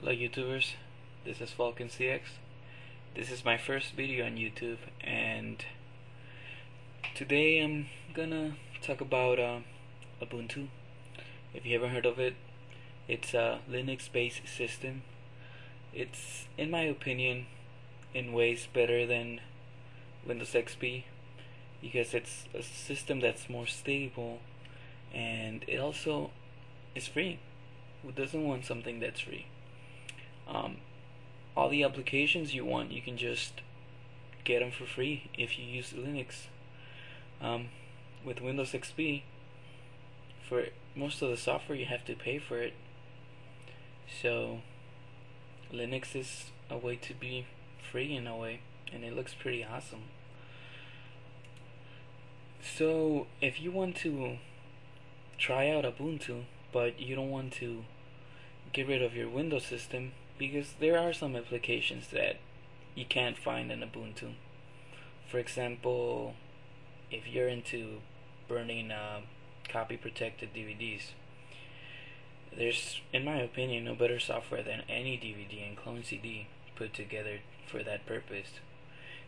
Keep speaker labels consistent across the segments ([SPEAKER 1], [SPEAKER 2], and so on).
[SPEAKER 1] Hello YouTubers, this is Falcon ZX. This is my first video on YouTube and today I'm gonna talk about uh, Ubuntu. If you haven't heard of it, it's a Linux based system. It's, in my opinion, in ways better than Windows XP because it's a system that's more stable and it also is free. Who doesn't want something that's free? Um, all the applications you want you can just get them for free if you use Linux. Um, with Windows XP for most of the software you have to pay for it. So Linux is a way to be free in a way and it looks pretty awesome. So if you want to try out Ubuntu but you don't want to get rid of your Windows system because there are some applications that you can't find in Ubuntu. For example, if you're into burning uh, copy protected DVDs, there's, in my opinion, no better software than AnyDVD and CloneCD put together for that purpose.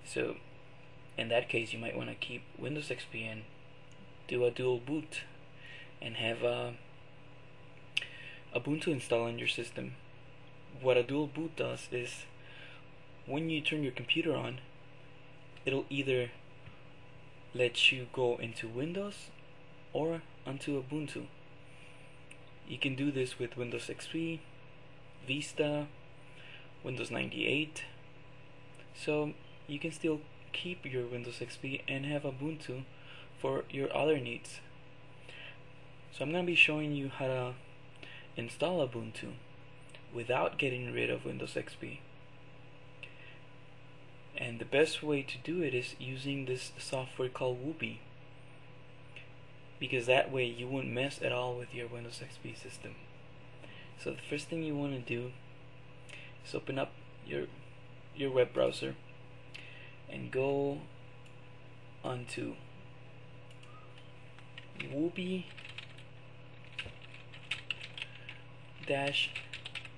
[SPEAKER 1] So, in that case, you might want to keep Windows XP and do a dual boot and have uh, Ubuntu installed on your system what a dual boot does is when you turn your computer on, it'll either let you go into Windows or onto Ubuntu. You can do this with Windows XP, Vista, Windows 98. So you can still keep your Windows XP and have Ubuntu for your other needs. So I'm going to be showing you how to install Ubuntu without getting rid of Windows XP. And the best way to do it is using this software called Wubi. Because that way you won't mess at all with your Windows XP system. So the first thing you want to do is open up your your web browser and go onto Wubi dash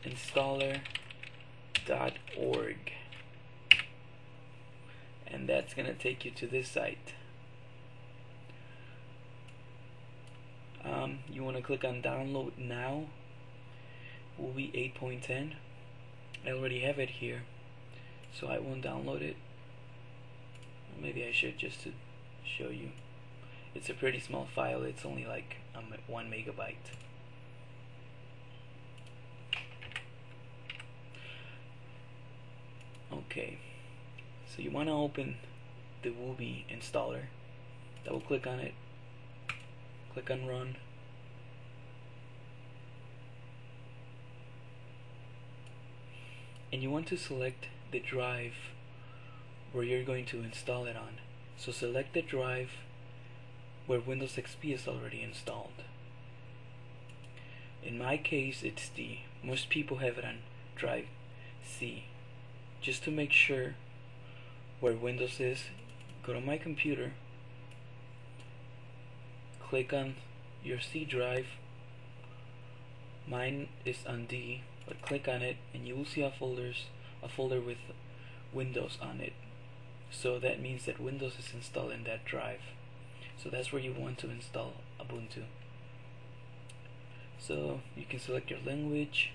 [SPEAKER 1] installer.org and that's gonna take you to this site. Um, you want to click on download now? Wubi 8.10 I already have it here so I won't download it. Maybe I should just to show you. It's a pretty small file. It's only like um, one megabyte Okay, so you want to open the Wubi installer. Double click on it, click on run. And you want to select the drive where you're going to install it on. So select the drive where Windows XP is already installed. In my case, it's D. Most people have it on drive C just to make sure where Windows is, go to my computer, click on your C drive, mine is on D, but click on it and you will see a folders a folder with Windows on it. So that means that Windows is installed in that drive. So that's where you want to install Ubuntu. So you can select your language,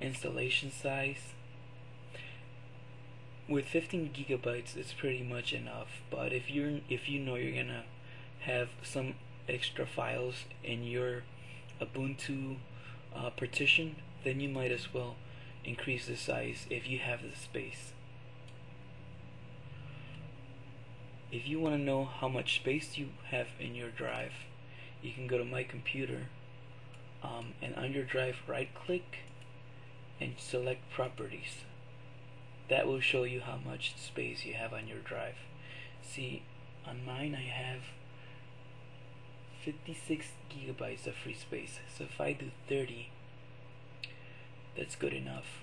[SPEAKER 1] installation size, with 15 gigabytes it's pretty much enough but if you're if you know you're gonna have some extra files in your Ubuntu uh, partition then you might as well increase the size if you have the space. If you want to know how much space you have in your drive you can go to my computer um, and on your drive right click and select properties that will show you how much space you have on your drive. See on mine I have 56 gigabytes of free space. So if I do 30 that's good enough.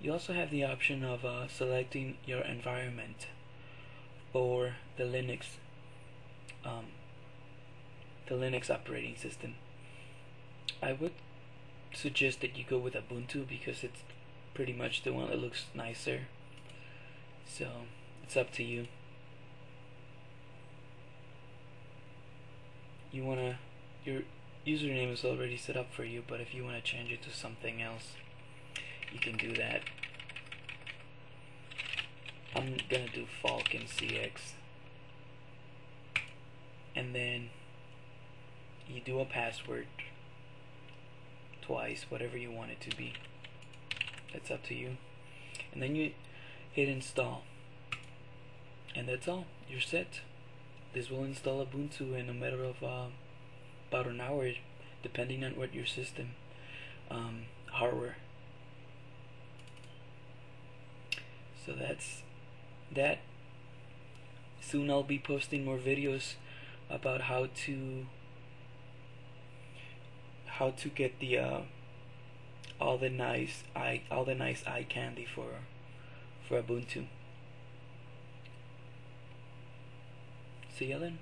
[SPEAKER 1] You also have the option of uh, selecting your environment or the Linux um, the Linux operating system. I would suggest that you go with Ubuntu because it's pretty much the one that looks nicer. So it's up to you. You wanna your username is already set up for you, but if you wanna change it to something else, you can do that. I'm gonna do Falcon ZX. And then you do a password twice, whatever you want it to be. That's up to you. And then you hit install. And that's all. You're set. This will install Ubuntu in a matter of uh, about an hour, depending on what your system um, hardware. So that's that. Soon I'll be posting more videos about how to how to get the uh, all the nice eye all the nice eye candy for for Ubuntu. See you then.